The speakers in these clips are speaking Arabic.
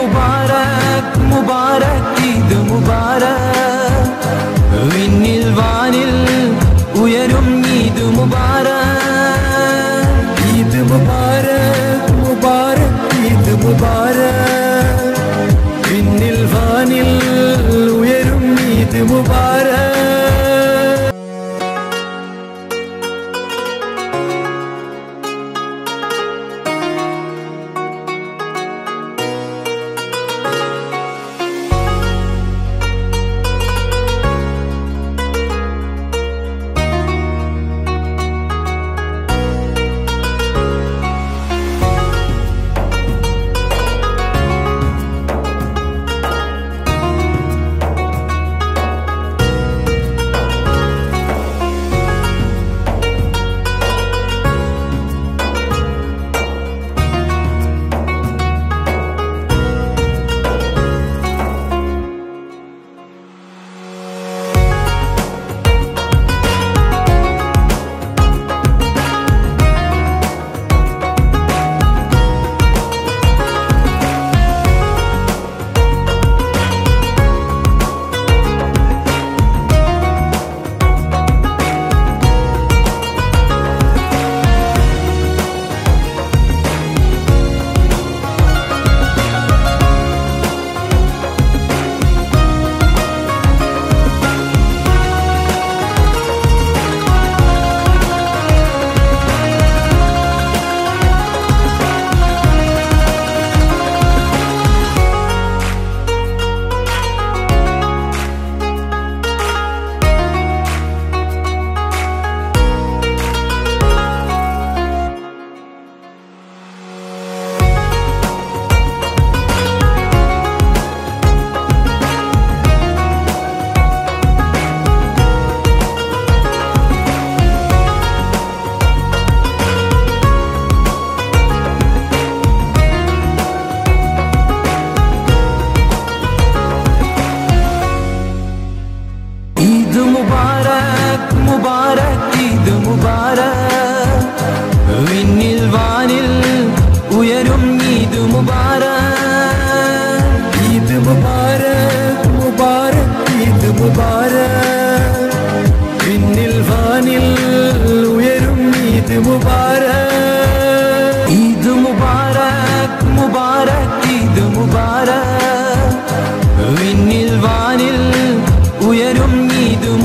مبارك مبارك عيد مبارك. ويني الفانيل ويا رم مبارك. عيد مبارك مبارك عيد مبارك. ويني الفانيل ويا رم مبارك.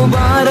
mobile